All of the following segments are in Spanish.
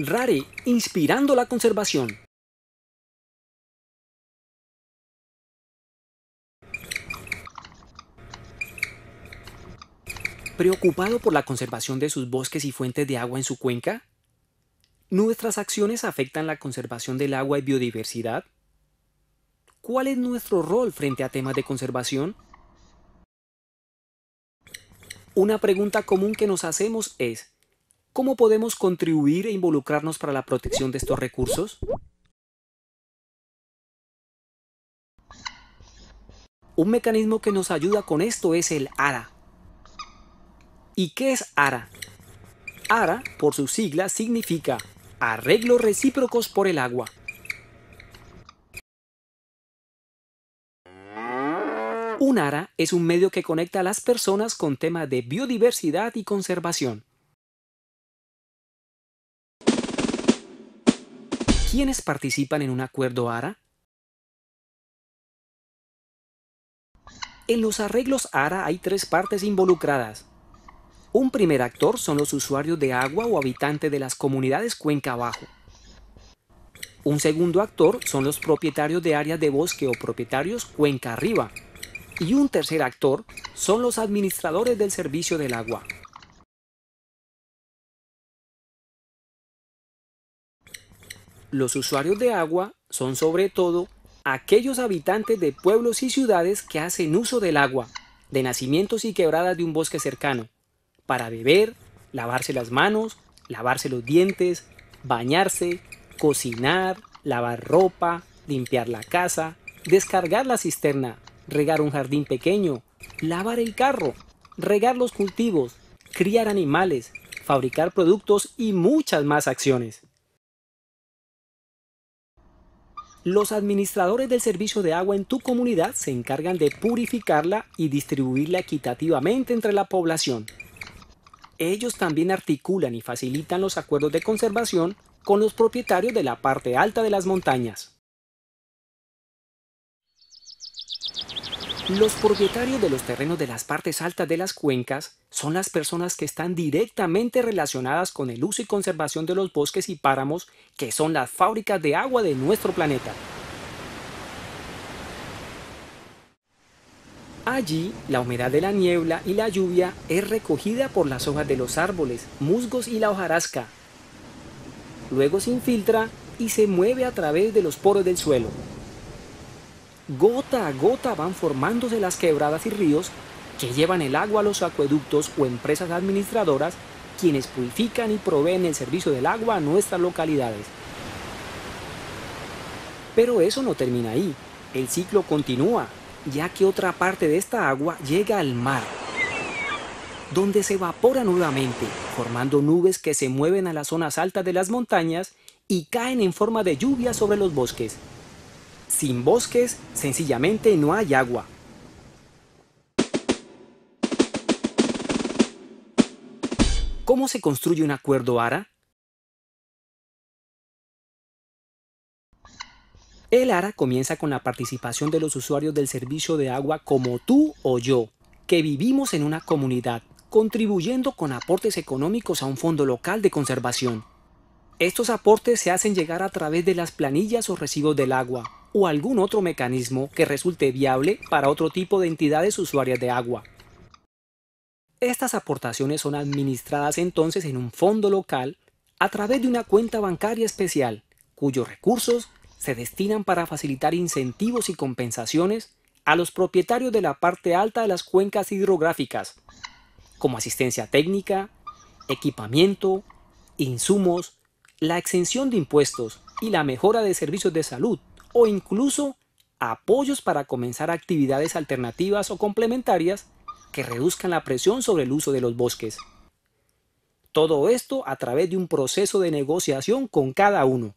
RARE, inspirando la conservación. ¿Preocupado por la conservación de sus bosques y fuentes de agua en su cuenca? ¿Nuestras acciones afectan la conservación del agua y biodiversidad? ¿Cuál es nuestro rol frente a temas de conservación? Una pregunta común que nos hacemos es, ¿cómo podemos contribuir e involucrarnos para la protección de estos recursos? Un mecanismo que nos ayuda con esto es el ARA. ¿Y qué es ARA? ARA, por sus siglas, significa Arreglos recíprocos por el agua. Un ARA es un medio que conecta a las personas con temas de biodiversidad y conservación. ¿Quiénes participan en un acuerdo ARA? En los arreglos ARA hay tres partes involucradas. Un primer actor son los usuarios de agua o habitantes de las comunidades cuenca abajo. Un segundo actor son los propietarios de áreas de bosque o propietarios cuenca arriba. Y un tercer actor son los administradores del servicio del agua. Los usuarios de agua son sobre todo aquellos habitantes de pueblos y ciudades que hacen uso del agua, de nacimientos y quebradas de un bosque cercano, para beber, lavarse las manos, lavarse los dientes, bañarse, cocinar, lavar ropa, limpiar la casa, descargar la cisterna, regar un jardín pequeño, lavar el carro, regar los cultivos, criar animales, fabricar productos y muchas más acciones. Los administradores del servicio de agua en tu comunidad se encargan de purificarla y distribuirla equitativamente entre la población ellos también articulan y facilitan los acuerdos de conservación con los propietarios de la parte alta de las montañas. Los propietarios de los terrenos de las partes altas de las cuencas son las personas que están directamente relacionadas con el uso y conservación de los bosques y páramos que son las fábricas de agua de nuestro planeta. Allí, la humedad de la niebla y la lluvia es recogida por las hojas de los árboles, musgos y la hojarasca. Luego se infiltra y se mueve a través de los poros del suelo. Gota a gota van formándose las quebradas y ríos que llevan el agua a los acueductos o empresas administradoras quienes purifican y proveen el servicio del agua a nuestras localidades. Pero eso no termina ahí, el ciclo continúa ya que otra parte de esta agua llega al mar, donde se evapora nuevamente, formando nubes que se mueven a las zonas altas de las montañas y caen en forma de lluvia sobre los bosques. Sin bosques, sencillamente no hay agua. ¿Cómo se construye un acuerdo ARA? El ARA comienza con la participación de los usuarios del servicio de agua como tú o yo, que vivimos en una comunidad, contribuyendo con aportes económicos a un fondo local de conservación. Estos aportes se hacen llegar a través de las planillas o recibos del agua, o algún otro mecanismo que resulte viable para otro tipo de entidades usuarias de agua. Estas aportaciones son administradas entonces en un fondo local a través de una cuenta bancaria especial, cuyos recursos se destinan para facilitar incentivos y compensaciones a los propietarios de la parte alta de las cuencas hidrográficas, como asistencia técnica, equipamiento, insumos, la exención de impuestos y la mejora de servicios de salud o incluso apoyos para comenzar actividades alternativas o complementarias que reduzcan la presión sobre el uso de los bosques. Todo esto a través de un proceso de negociación con cada uno.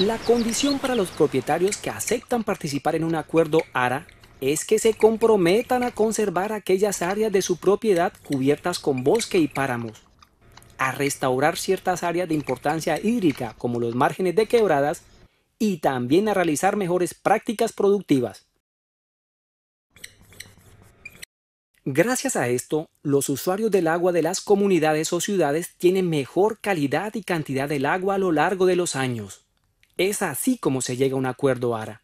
La condición para los propietarios que aceptan participar en un acuerdo ARA es que se comprometan a conservar aquellas áreas de su propiedad cubiertas con bosque y páramos, a restaurar ciertas áreas de importancia hídrica como los márgenes de quebradas y también a realizar mejores prácticas productivas. Gracias a esto, los usuarios del agua de las comunidades o ciudades tienen mejor calidad y cantidad del agua a lo largo de los años. Es así como se llega a un acuerdo ARA.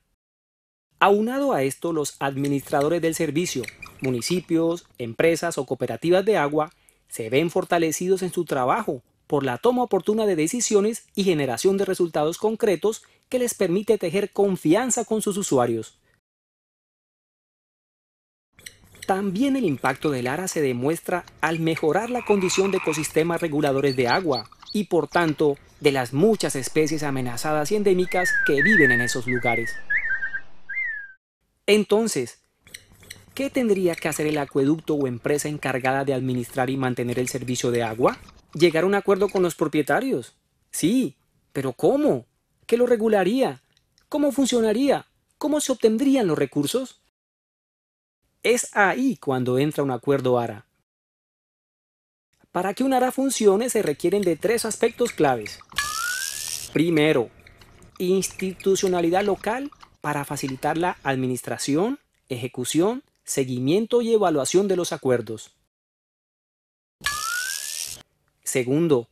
Aunado a esto, los administradores del servicio, municipios, empresas o cooperativas de agua, se ven fortalecidos en su trabajo por la toma oportuna de decisiones y generación de resultados concretos que les permite tejer confianza con sus usuarios. También el impacto del ARA se demuestra al mejorar la condición de ecosistemas reguladores de agua y por tanto de las muchas especies amenazadas y endémicas que viven en esos lugares. Entonces, ¿qué tendría que hacer el acueducto o empresa encargada de administrar y mantener el servicio de agua? Llegar a un acuerdo con los propietarios. Sí, pero ¿cómo? ¿Qué lo regularía? ¿Cómo funcionaría? ¿Cómo se obtendrían los recursos? Es ahí cuando entra un acuerdo ARA. Para que un ARA funcione se requieren de tres aspectos claves. Primero, institucionalidad local para facilitar la administración, ejecución, seguimiento y evaluación de los acuerdos. Segundo,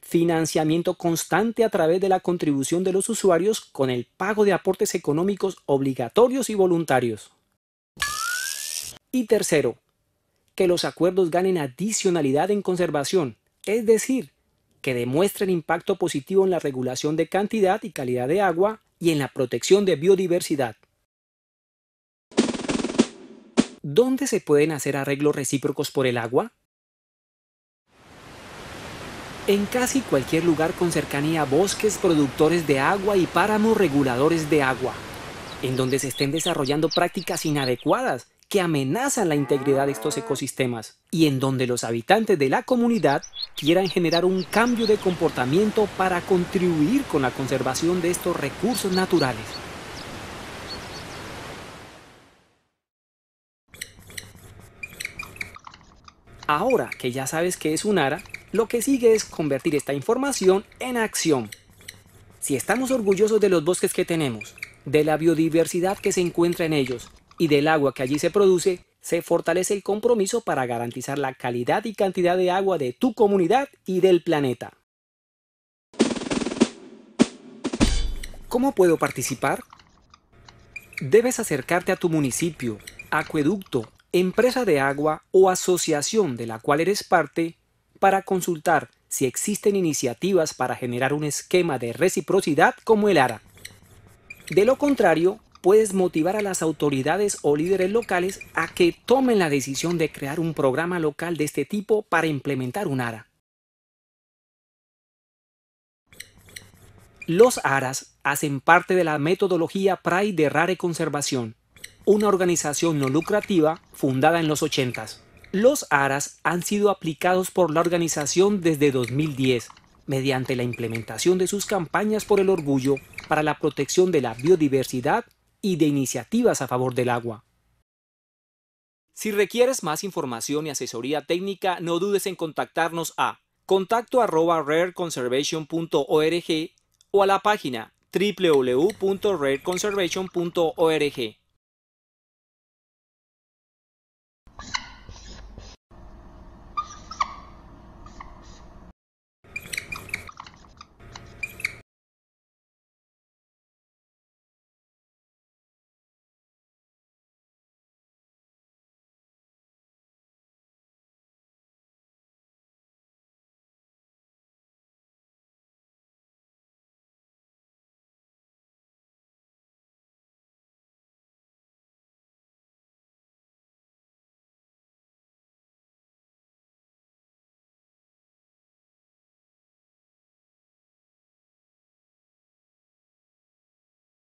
financiamiento constante a través de la contribución de los usuarios con el pago de aportes económicos obligatorios y voluntarios. Y tercero, que los acuerdos ganen adicionalidad en conservación, es decir, que demuestren impacto positivo en la regulación de cantidad y calidad de agua y en la protección de biodiversidad. ¿Dónde se pueden hacer arreglos recíprocos por el agua? En casi cualquier lugar con cercanía a bosques productores de agua y páramos reguladores de agua, en donde se estén desarrollando prácticas inadecuadas que amenazan la integridad de estos ecosistemas y en donde los habitantes de la comunidad quieran generar un cambio de comportamiento para contribuir con la conservación de estos recursos naturales. Ahora que ya sabes qué es un ARA, lo que sigue es convertir esta información en acción. Si estamos orgullosos de los bosques que tenemos, de la biodiversidad que se encuentra en ellos y del agua que allí se produce, se fortalece el compromiso para garantizar la calidad y cantidad de agua de tu comunidad y del planeta. ¿Cómo puedo participar? Debes acercarte a tu municipio, acueducto, empresa de agua o asociación de la cual eres parte para consultar si existen iniciativas para generar un esquema de reciprocidad como el ARA. De lo contrario, puedes motivar a las autoridades o líderes locales a que tomen la decisión de crear un programa local de este tipo para implementar un ARA. Los ARAS hacen parte de la metodología PRAI de Rare Conservación, una organización no lucrativa fundada en los 80. Los ARAS han sido aplicados por la organización desde 2010 mediante la implementación de sus campañas por el orgullo para la protección de la biodiversidad y de iniciativas a favor del agua. Si requieres más información y asesoría técnica, no dudes en contactarnos a contacto rareconservation.org o a la página www.rareconservation.org.